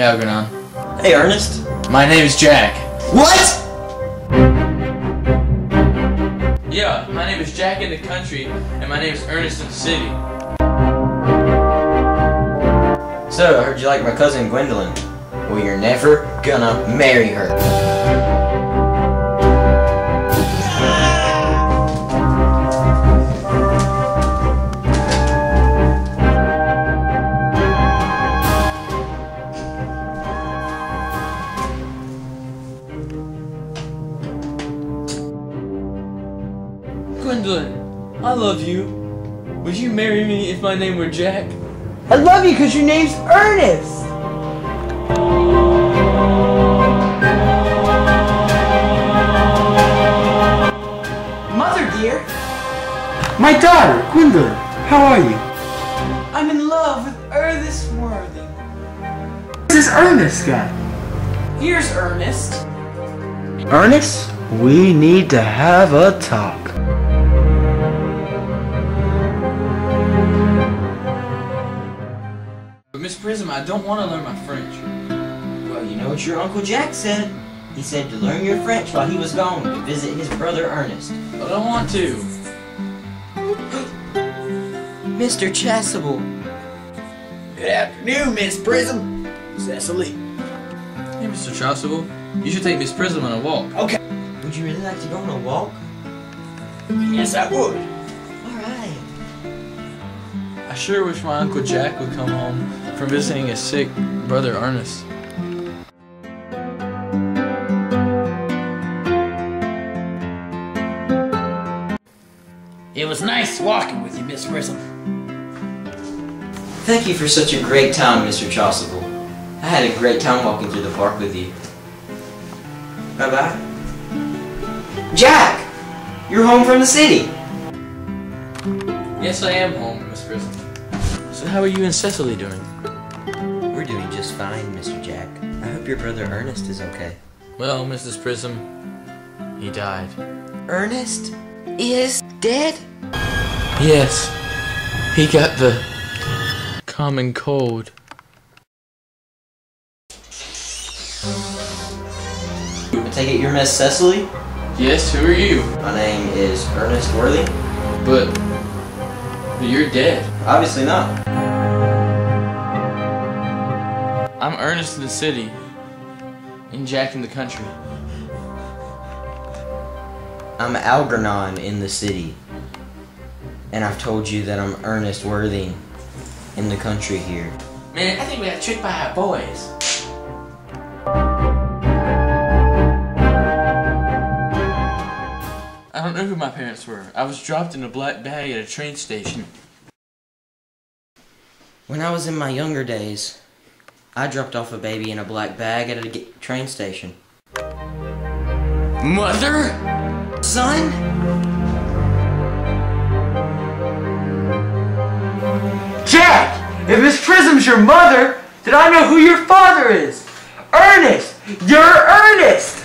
Hey, Ernest. My name is Jack. What? Yeah, my name is Jack in the country, and my name is Ernest in the city. So, I heard you like my cousin Gwendolyn. Well, you're never gonna marry her. Gwendolyn, I love you. Would you marry me if my name were Jack? I love you because your name's Ernest. Mother dear, My daughter, Gwendolyn, how are you? I'm in love with Ernest Worthing. This is Ernest guy? Here's Ernest. Ernest, we need to have a talk. Prism, I don't want to learn my French. Well, you know what your Uncle Jack said? He said to learn your French while he was gone to visit his brother Ernest. But I don't want to. Mr. Chasuble. Good afternoon, Miss Prism. Cecily. Hey, Mr. Chasuble, you should take Miss Prism on a walk. Okay. Would you really like to go on a walk? Yes, I would. Alright. I sure wish my Uncle Jack would come home from visiting his sick brother Ernest. It was nice walking with you, Miss Prism. Thank you for such a great time, Mr. Chasuble. I had a great time walking through the park with you. Bye-bye. Jack! You're home from the city! Yes, I am home, Miss Prism. So how are you and Cecily doing? Doing just fine, Mr. Jack. I hope your brother Ernest is okay. Well, Mrs. Prism, he died. Ernest is dead? Yes, he got the common cold. I take it you're Miss Cecily? Yes, who are you? My name is Ernest Worthing. But, but you're dead. Obviously not. I'm Ernest in the city, and Jack in the country. I'm Algernon in the city. And I've told you that I'm Ernest Worthing in the country here. Man, I think we got tricked by our boys. I don't know who my parents were. I was dropped in a black bag at a train station. When I was in my younger days, I dropped off a baby in a black bag at a train station. Mother? Son? Jack! If Miss Prism's your mother, then I know who your father is. Ernest! You're Ernest!